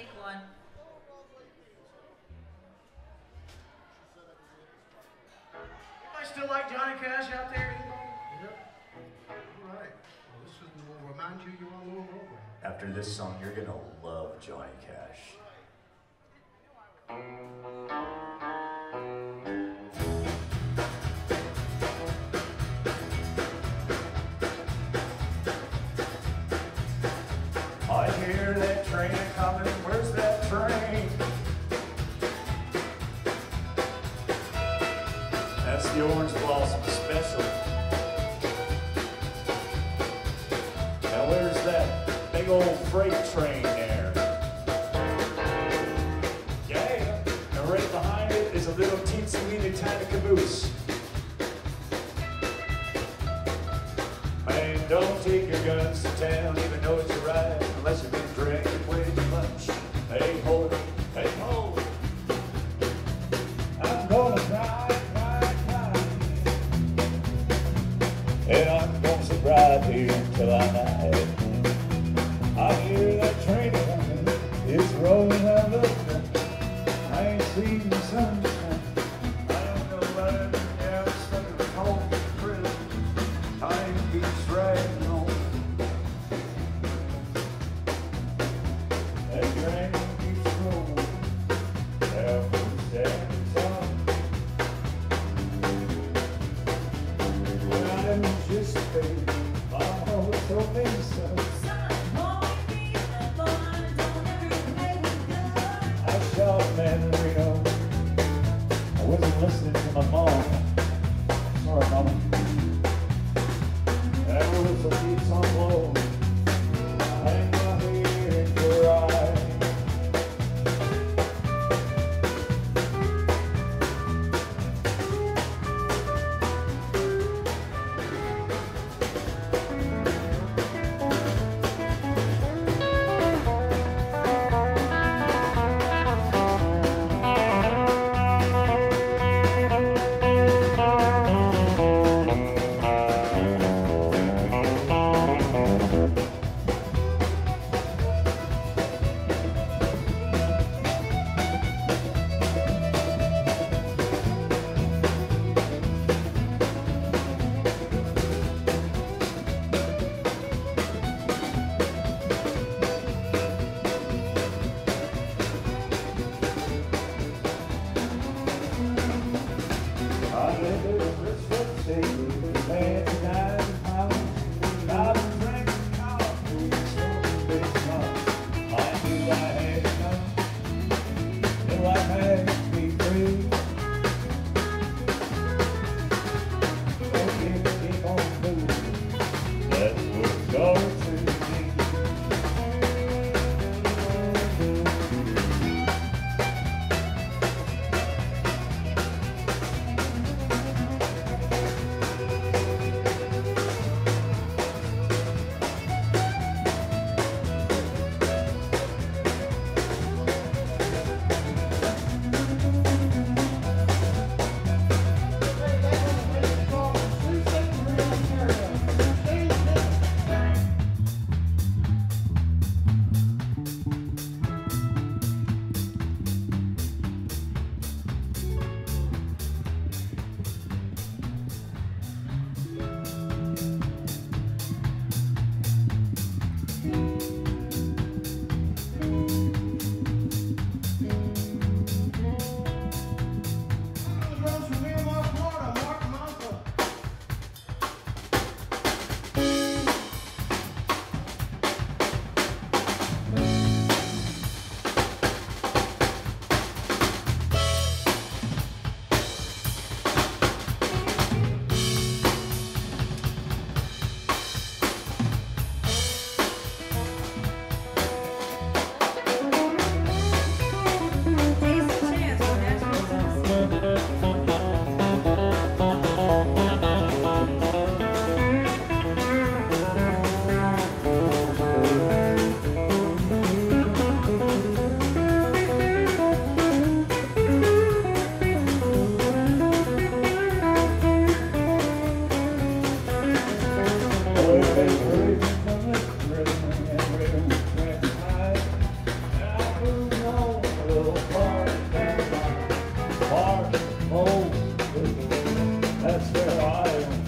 Take one. I still like Johnny Cash out there? Yep. All right. Well, this will remind you you're on little program. After this song, you're gonna love Johnny Cash. The Orange Blossom Special. Now where's that big old freight train there? Yeah, and right behind it is a little teensy weeny tiny caboose. Man, don't take your guns to town, here of Mario. I wasn't listening to my mom. Sorry, mom. That was a deep song low. far, home. that's where I am.